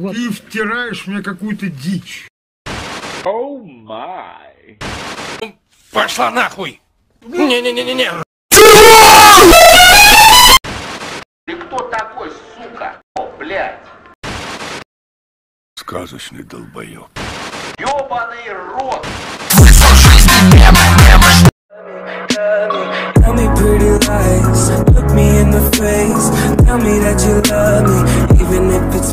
Вот. Ты втираешь мне какую-то дичь. О oh май! Пошла нахуй! Ну. Не-не-не-не-не! Ты кто такой, сука? О, блядь! Сказочный долбоёб. Ёбаный рот! Tell me pretty lies, look me in the face. Tell me that you love me, even if it's.